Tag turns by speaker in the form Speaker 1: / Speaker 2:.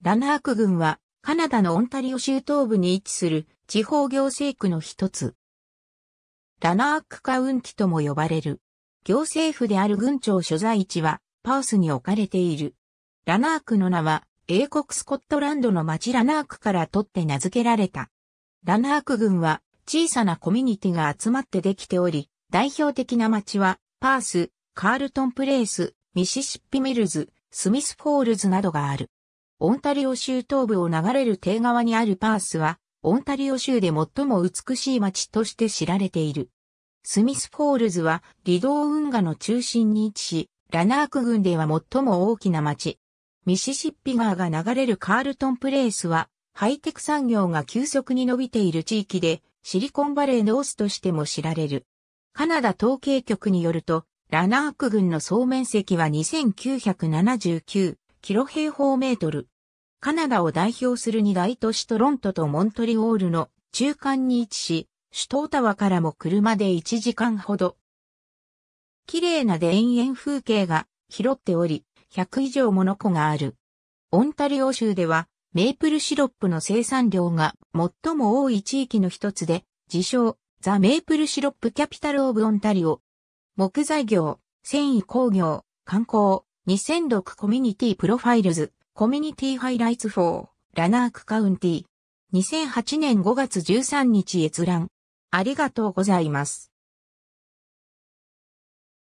Speaker 1: ラナーク郡はカナダのオンタリオ州東部に位置する地方行政区の一つ。ラナークカウンティとも呼ばれる。行政府である郡庁所在地はパースに置かれている。ラナークの名は英国スコットランドの町ラナークから取って名付けられた。ラナーク郡は小さなコミュニティが集まってできており、代表的な町はパース、カールトンプレイス、ミシシッピミルズ、スミスフォールズなどがある。オンタリオ州東部を流れるテイ川にあるパースは、オンタリオ州で最も美しい町として知られている。スミスフォールズはリドー運河の中心に位置し、ラナーク郡では最も大きな町。ミシシッピ川が流れるカールトンプレイスは、ハイテク産業が急速に伸びている地域で、シリコンバレーノースとしても知られる。カナダ統計局によると、ラナーク郡の総面積は2979キロ平方メートル。カナダを代表する二大都市トロントとモントリオールの中間に位置し、首都オタワからも車で1時間ほど。綺麗な田園風景が広がっており、100以上もの湖がある。オンタリオ州では、メープルシロップの生産量が最も多い地域の一つで、自称、 The Maple Syrup Capital of Ontario。木材業、繊維工業、観光、2006コミュニティプロファイルズ、コミュニティハイライツ4、ラナークカウンティ。2008年5月13日閲覧。ありがとうございます。